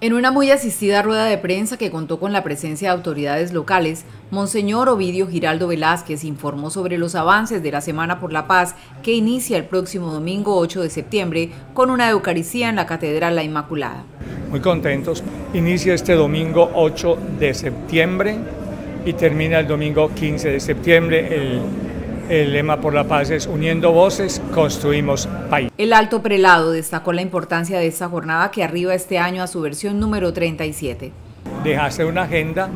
En una muy asistida rueda de prensa que contó con la presencia de autoridades locales, Monseñor Ovidio Giraldo Velázquez informó sobre los avances de la Semana por la Paz que inicia el próximo domingo 8 de septiembre con una Eucaristía en la Catedral La Inmaculada. Muy contentos. Inicia este domingo 8 de septiembre y termina el domingo 15 de septiembre el el lema por la paz es uniendo voces, construimos país. El alto prelado destacó la importancia de esta jornada que arriba este año a su versión número 37. Deja hacer una agenda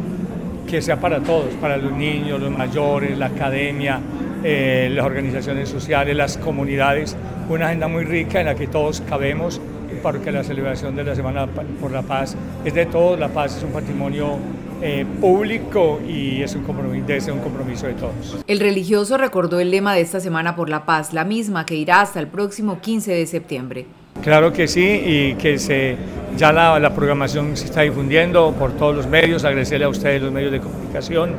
que sea para todos, para los niños, los mayores, la academia, eh, las organizaciones sociales, las comunidades, una agenda muy rica en la que todos cabemos porque la celebración de la Semana por la Paz es de todos, la paz es un patrimonio eh, público y es un compromiso, debe ser un compromiso de todos. El religioso recordó el lema de esta Semana por la Paz, la misma que irá hasta el próximo 15 de septiembre. Claro que sí, y que se, ya la, la programación se está difundiendo por todos los medios, agradecerle a ustedes los medios de comunicación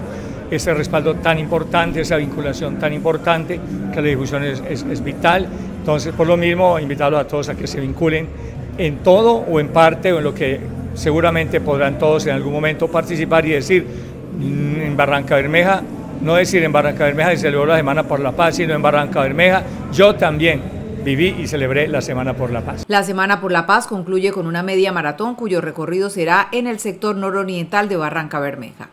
ese respaldo tan importante, esa vinculación tan importante, que la difusión es, es, es vital. Entonces, por lo mismo, invitarlos a todos a que se vinculen en todo o en parte o en lo que seguramente podrán todos en algún momento participar y decir mm, en Barranca Bermeja, no decir en Barranca Bermeja y celebró la Semana por la Paz, sino en Barranca Bermeja, yo también viví y celebré la Semana por la Paz. La Semana por la Paz concluye con una media maratón cuyo recorrido será en el sector nororiental de Barranca Bermeja.